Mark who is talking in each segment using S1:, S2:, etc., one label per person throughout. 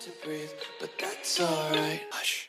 S1: to breathe, but that's alright. Hush.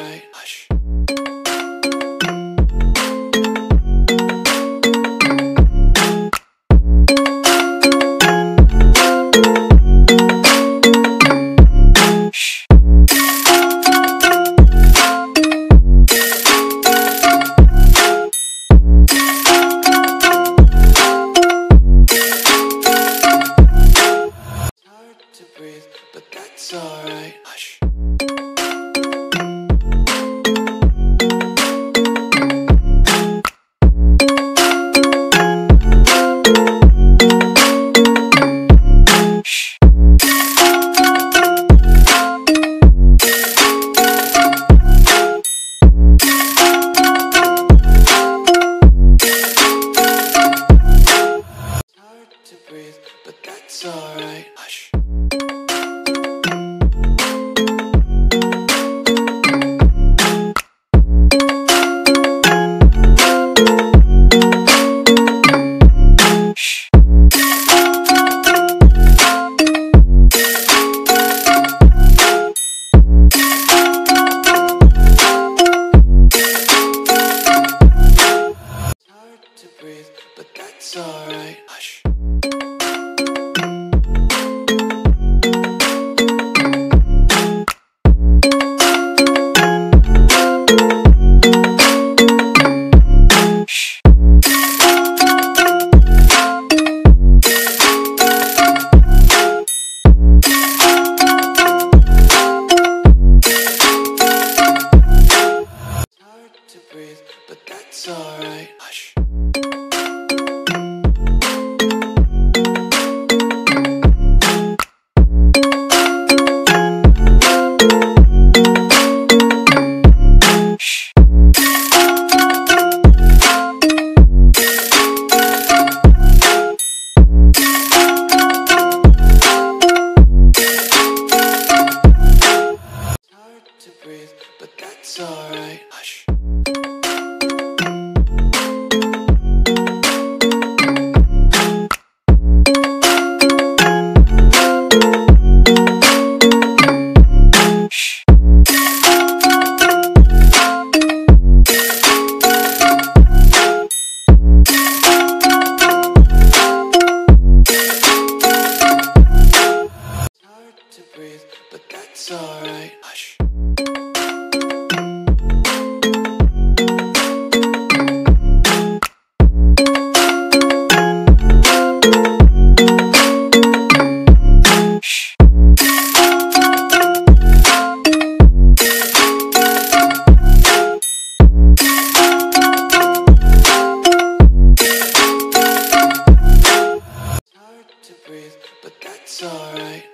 S1: right. Hush. but that's alright. Hush. That's alright.